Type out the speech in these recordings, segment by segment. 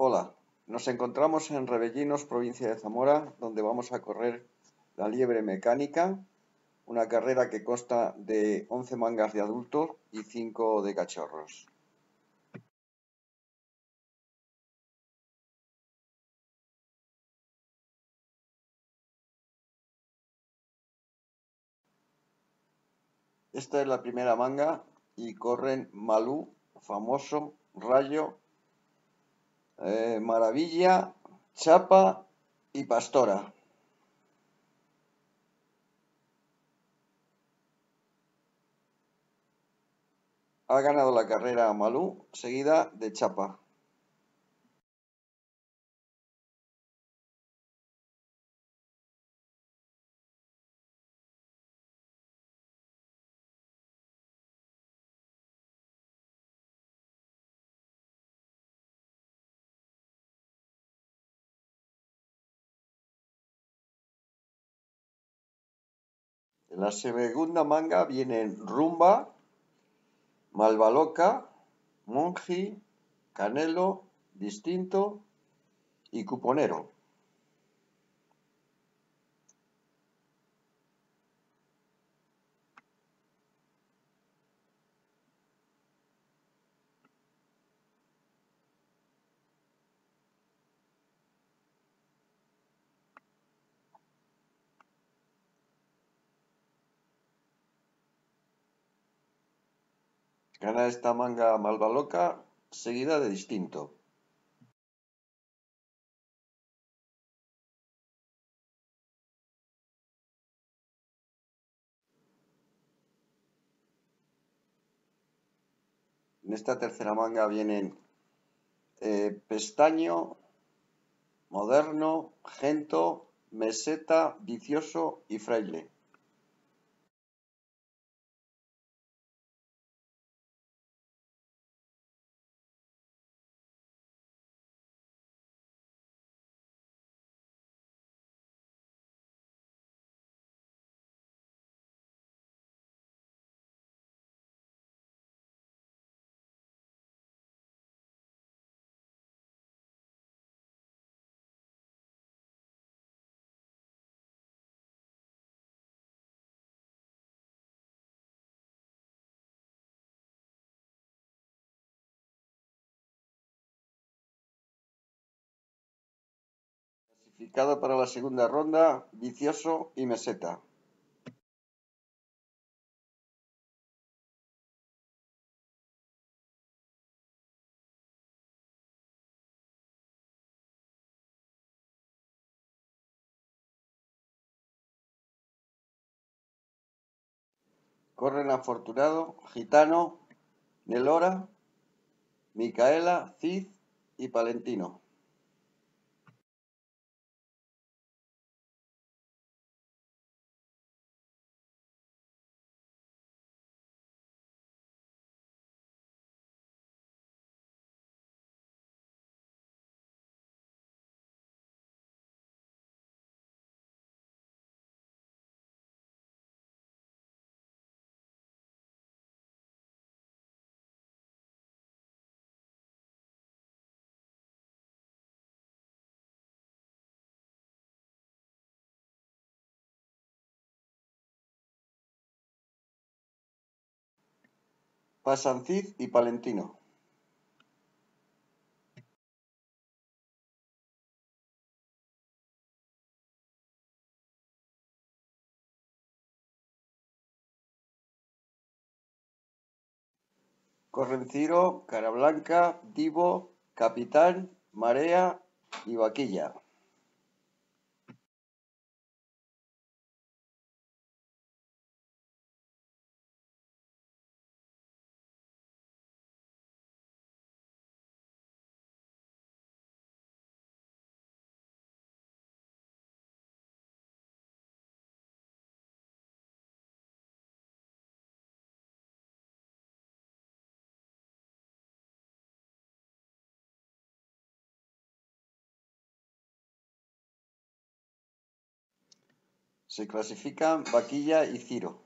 Hola, nos encontramos en Rebellinos, provincia de Zamora, donde vamos a correr la liebre mecánica, una carrera que consta de 11 mangas de adultos y 5 de cachorros. Esta es la primera manga y corren Malú, Famoso, Rayo, eh, Maravilla, Chapa y Pastora. Ha ganado la carrera Malú, seguida de Chapa. En la segunda manga vienen Rumba, Malvaloca, Monji, Canelo, Distinto y Cuponero. Gana esta manga Malvaloca, seguida de Distinto. En esta tercera manga vienen eh, Pestaño, Moderno, Gento, Meseta, Vicioso y Fraile. Clasificado para la segunda ronda, Vicioso y Meseta. Corren Afortunado, Gitano, Nelora, Micaela, Cid y Palentino. Pasan Cid y Palentino. Corren Ciro, Carablanca, Divo, Capitán, Marea y Vaquilla. Se clasifican vaquilla y ciro.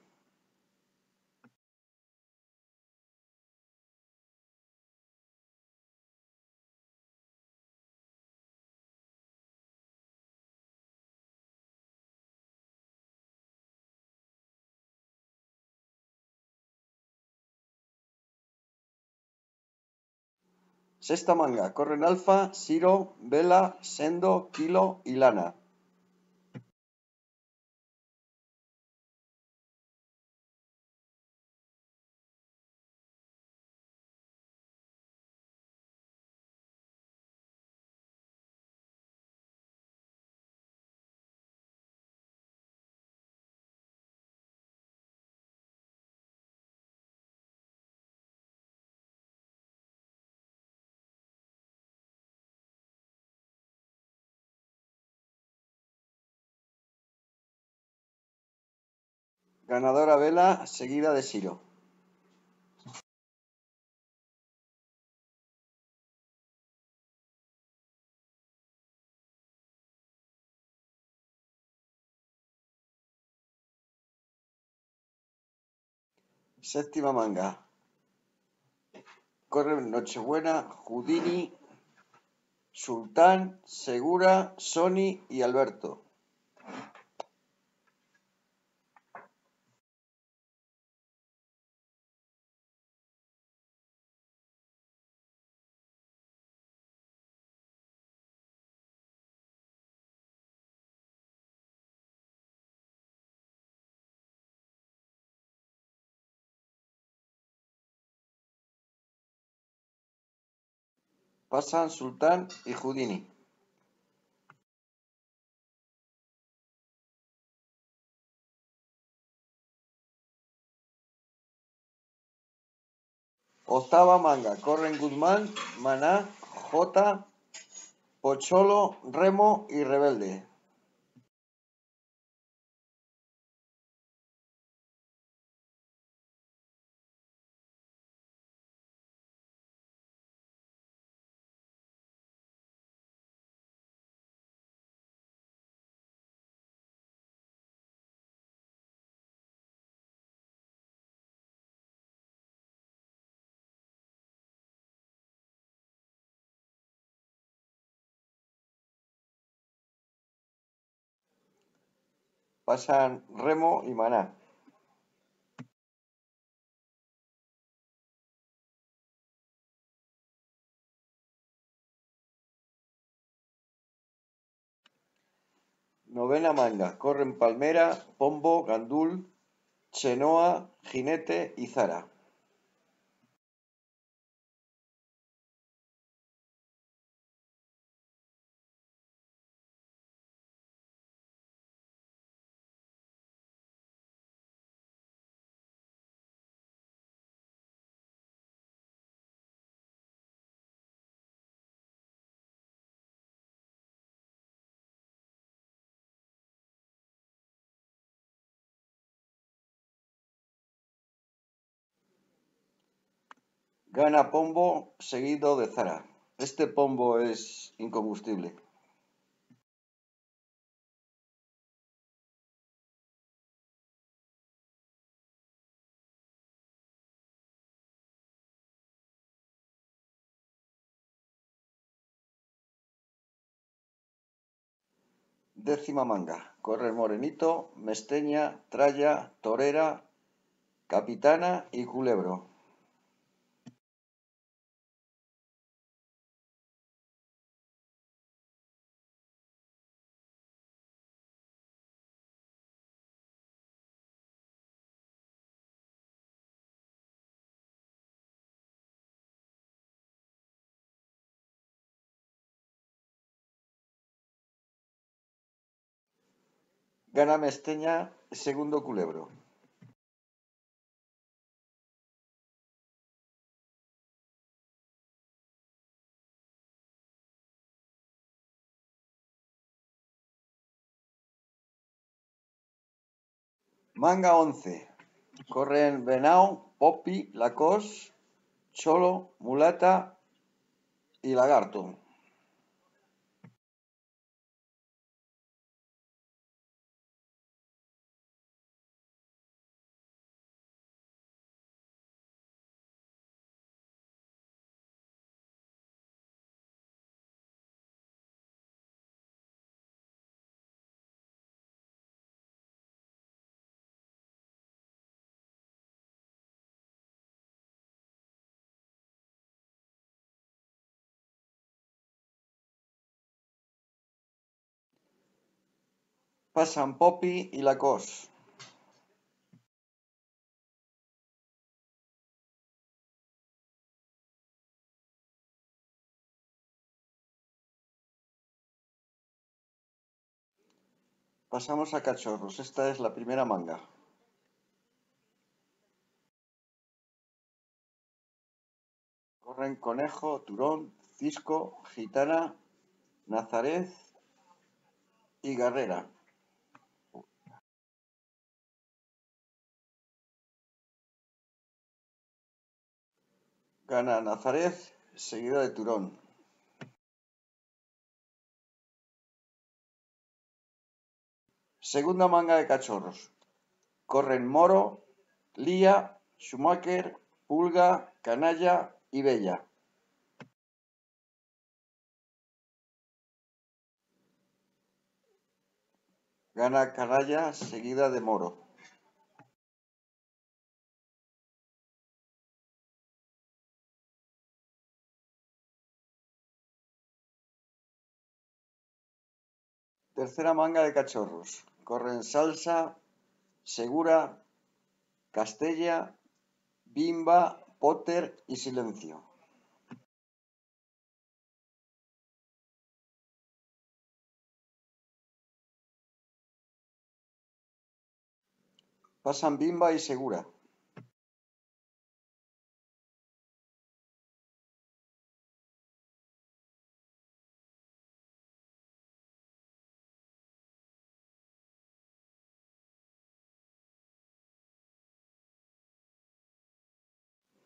Sexta manga, corren alfa, siro, vela, sendo, kilo y lana. Ganadora vela, seguida de siro. Séptima manga. Corre Nochebuena, Houdini, Sultán, Segura, Sony y Alberto. Pasan Sultán y Houdini. Octava manga. Corren Guzmán, Maná, Jota, Pocholo, Remo y Rebelde. Pasan Remo y Maná. Novena manga. Corren Palmera, Pombo, Gandul, Chenoa, Jinete y Zara. Gana Pombo seguido de Zara. Este Pombo es incombustible. Décima manga. Corre Morenito, Mesteña, Traya, Torera, Capitana y Culebro. Gana Mesteña, segundo Culebro. Manga 11. Corren Venao, Poppy, Lacoste, Cholo, Mulata y Lagarto. Pasan Poppy y Lacoste. Pasamos a cachorros. Esta es la primera manga. Corren conejo, turón, cisco, gitana, nazaret y guerrera. Gana Nazaret, seguida de Turón. Segunda manga de cachorros. Corren Moro, Lía, Schumacher, Pulga, Canalla y Bella. Gana Canalla seguida de Moro. Tercera manga de cachorros. Corren Salsa, Segura, Castella, Bimba, Potter y Silencio. Pasan Bimba y Segura.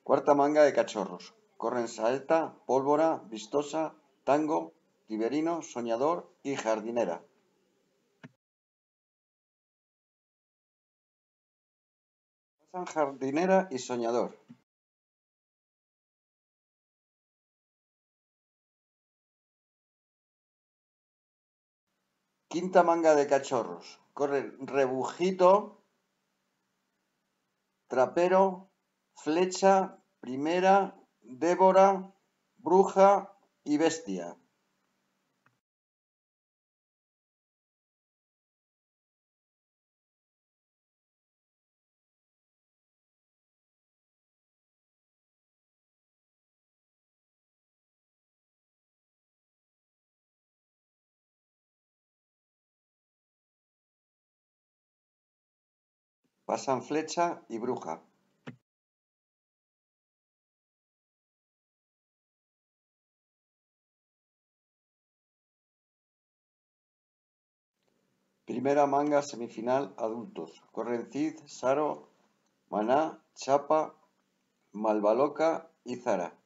Cuarta manga de cachorros. Corren Saeta, Pólvora, Vistosa, Tango, Tiberino, Soñador y Jardinera. Pasan Jardinera y Soñador. Quinta manga de cachorros. Corren Rebujito, Trapero, Flecha, Primera, Débora, Bruja y Bestia. Pasan Flecha y Bruja. Primera manga semifinal adultos. Corren Cid, Saro, Maná, Chapa, Malvaloca y Zara.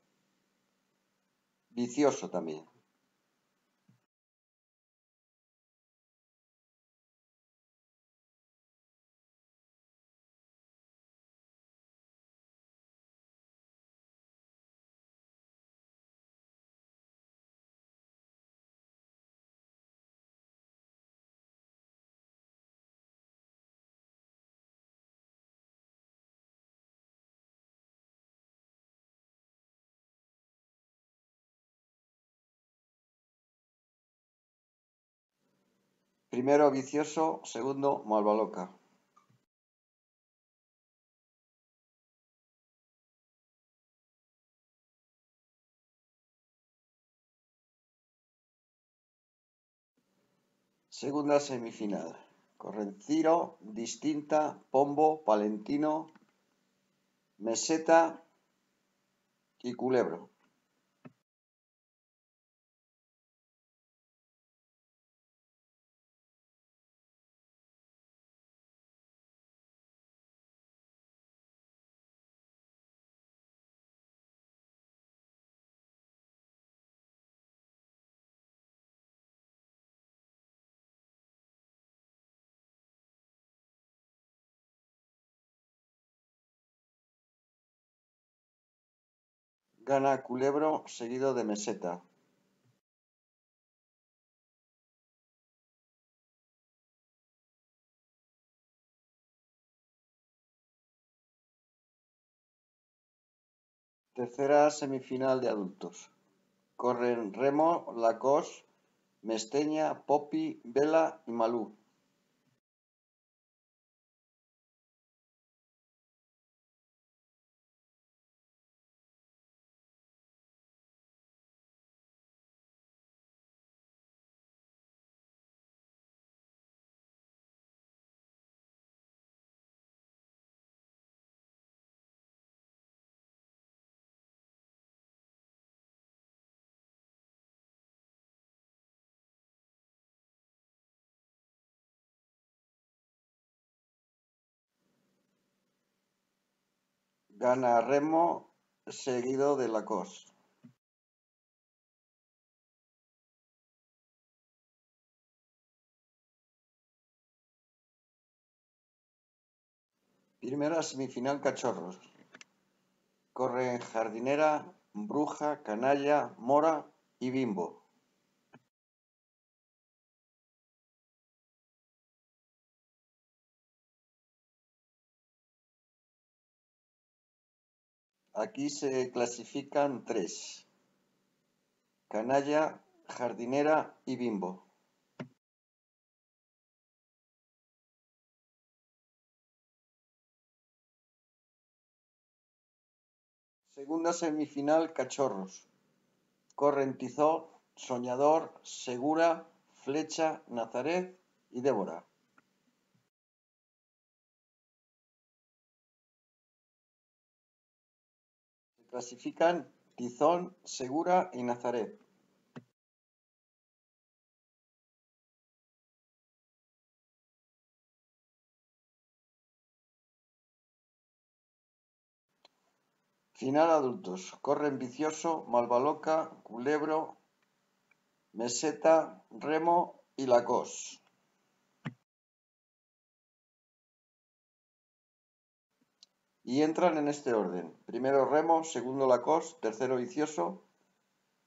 Vicioso también. Primero vicioso, segundo malvaloca. Segunda semifinal. Corren Ciro, Distinta, Pombo, Palentino, Meseta y Culebro. Gana Culebro seguido de Meseta. Tercera semifinal de adultos. Corren Remo, Lacoste, Mesteña, Poppy, Vela y Malú. Gana Remo seguido de Lacoste. Primera semifinal Cachorros. Corren Jardinera, Bruja, Canalla, Mora y Bimbo. Aquí se clasifican tres. Canalla, Jardinera y Bimbo. Segunda semifinal Cachorros. Corren Tizó, Soñador, Segura, Flecha, Nazaret y Débora. Clasifican Tizón, Segura y Nazaret. Final adultos. Corren Vicioso, Malvaloca, Culebro, Meseta, Remo y Lacos. Y entran en este orden. Primero Remo, segundo Lacos, tercero Vicioso,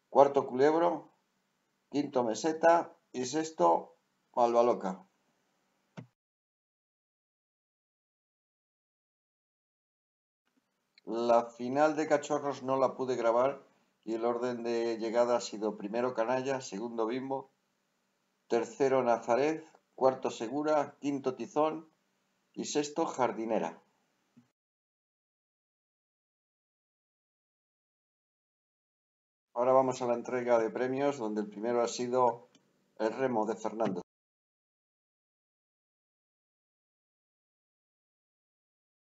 cuarto Culebro, quinto Meseta y sexto Malvaloca. La final de Cachorros no la pude grabar y el orden de llegada ha sido primero Canalla, segundo Bimbo, tercero Nazaret, cuarto Segura, quinto Tizón y sexto Jardinera. Ahora vamos a la entrega de premios donde el primero ha sido el remo de Fernando.